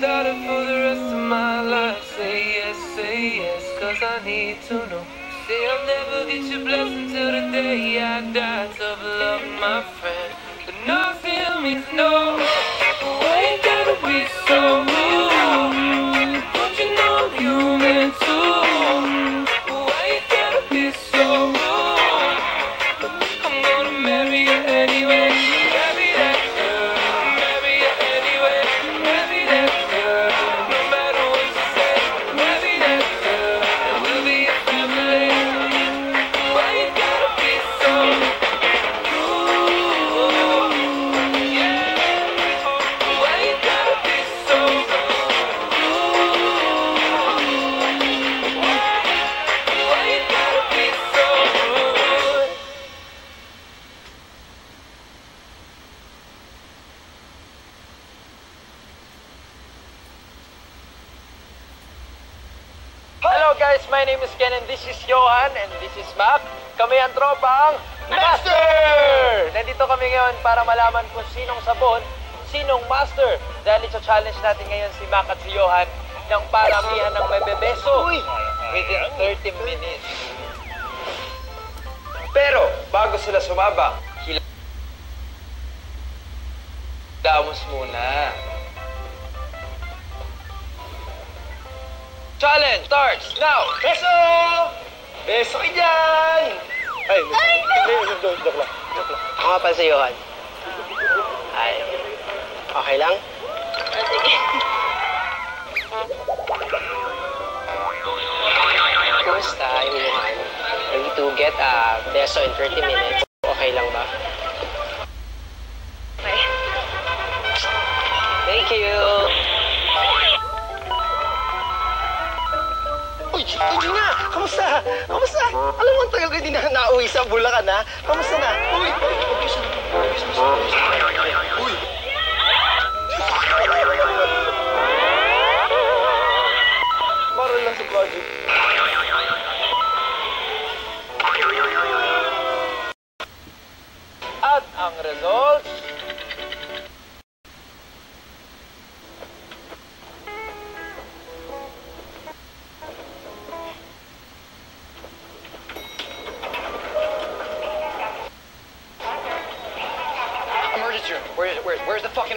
Daughter for the rest of my life? Say yes, say yes, cause I need to know. Say I'll never get your blessing till the day I die. Tough love, my friend. But nothing means no. Why you gotta be so this is Johan and this is Mac. Kami ang tropang Master! Nandito kami ngayon para malaman kung sinong sabon, sinong Master. Dahil ito-challenge natin ngayon si Mac at si Johan ng paramihan ng may bebeso within 30 minutes. Pero, bago sila sumaba, hilamos muna. Challenge starts now! Beso! Beso ka dyan! Ay, hindi, joke, joke lang. Joke lang. Ako nga pala si Johan. Ay, okay lang? Kumusta, yung Johan? Ready to get a beso in 30 minutes? Okay lang ba? Okay. Thank you! Uy, Uy, nga! Kamusta? Kamusta? Alam mo, ang tagal ko hindi na nauwi sa Bulacan, ha? Kamusta na? Uy! Uy! Para lang sa project. At ang results... Emergency room. Where, where, where's the fucking...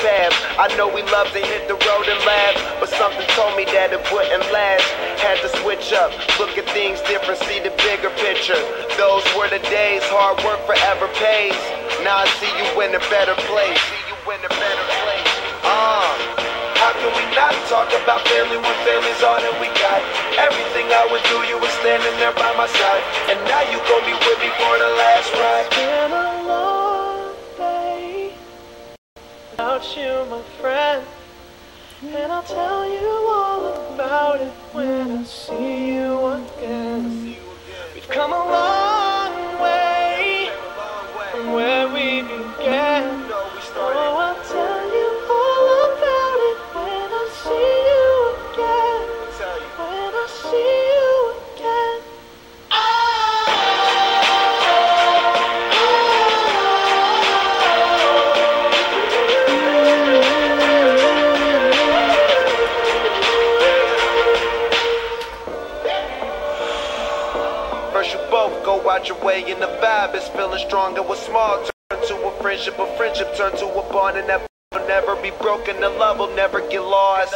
path. I know we love to hit the road and laugh, but something told me that it wouldn't last. Had to switch up, look at things different, see the bigger picture. Those were the days, hard work forever pays. Now I see you in a better place. See you in a better place. Uh. How can we not talk about family when family's all that we got? Everything I went through, you were standing there by my side. And now you gon' be with me for the last ride. Without you, my friend. And I'll tell you all about it when I see you again. We've come a long stronger. What's small turn to a friendship, a friendship turn to a bond and that will never be broken. The love will never get lost.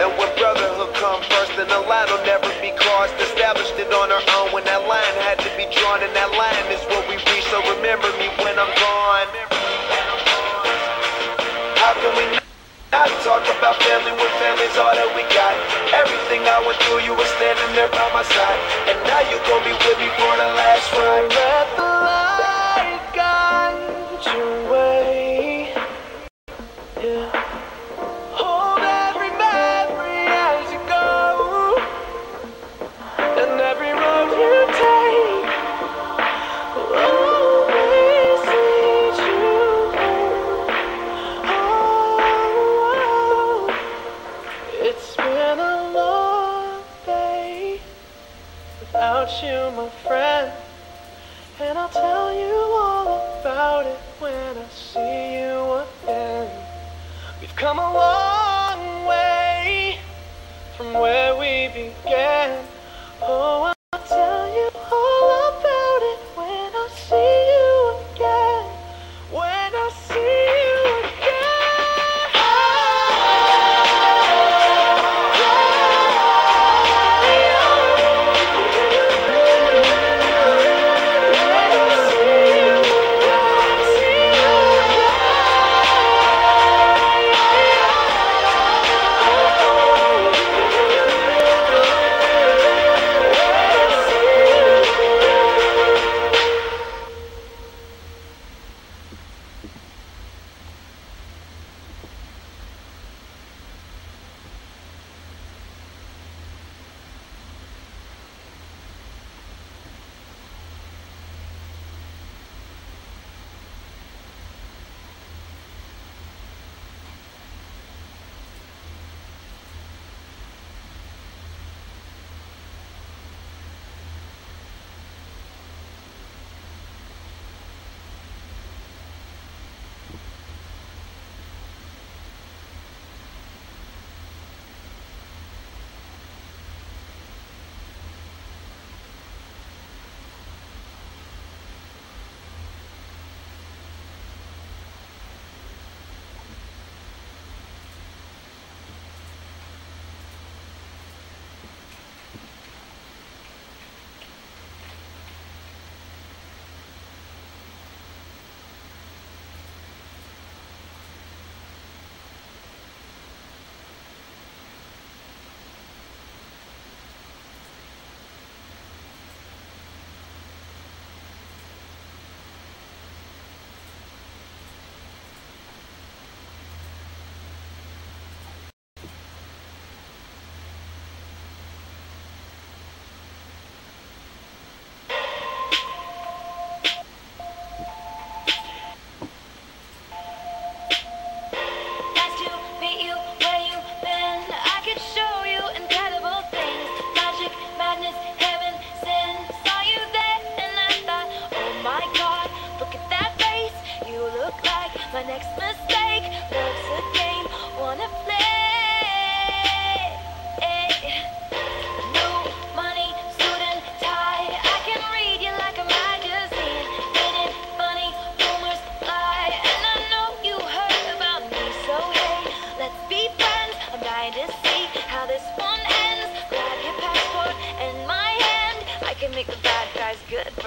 And when brotherhood come first, then the line will never be crossed. Established it on our own when that line had to be drawn, and that line is what we reach. So remember me when I'm gone. How can we not talk about family when family's all that we got? Everything I went through, you were standing there by my side, and now you gon' be with me for the last ride. Where we began. Oh,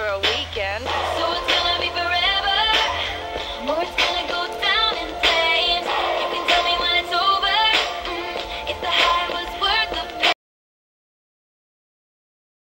for a weekend.